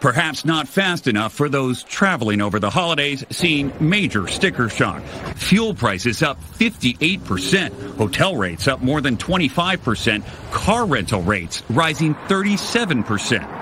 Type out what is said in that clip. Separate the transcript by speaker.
Speaker 1: Perhaps not fast enough for those traveling over the holidays, seeing major sticker shock. Fuel prices up 58%, hotel rates up more than 25%, car rental rates rising 37%.